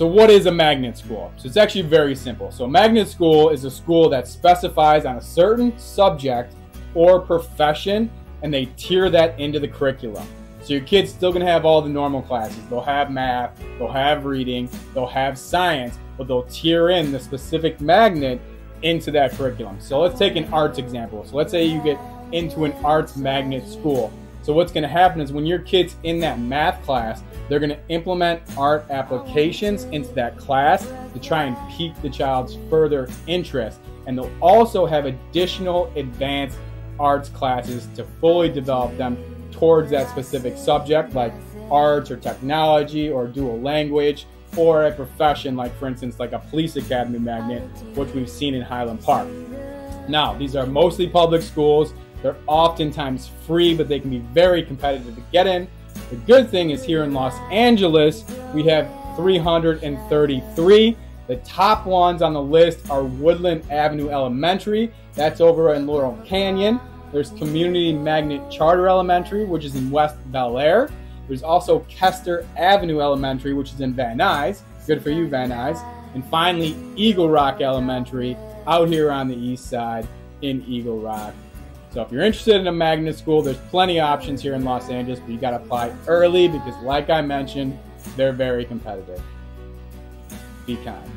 So, what is a magnet school? So, it's actually very simple. So, a magnet school is a school that specifies on a certain subject or profession and they tier that into the curriculum. So, your kid's still to have all the normal classes. They'll have math, they'll have reading, they'll have science, but they'll tier in the specific magnet into that curriculum. So, let's take an arts example. So, let's say you get into an arts magnet school. So, what's going to happen is when your kid's in that math class, they're going to implement art applications into that class to try and pique the child's further interest. And they'll also have additional advanced arts classes to fully develop them towards that specific subject, like arts or technology or dual language, or a profession, like for instance, like a police academy magnet, which we've seen in Highland Park. Now, these are mostly public schools. They're oftentimes free, but they can be very competitive to get in. The good thing is here in Los Angeles, we have 333. The top ones on the list are Wonderland Avenue Elementary, that's over in Laurel Canyon. There's Community Magnet Charter Elementary, which is in West Bel Air. There's also Kester Avenue Elementary, which is in Van Nuys. Good for you, Van Nuys. And finally, Eagle Rock Elementary out here on the east side in Eagle Rock. So if you're interested in a magnet school, there's plenty of options here in Los Angeles, but you got to apply early because, like I mentioned, they're very competitive. Be kind.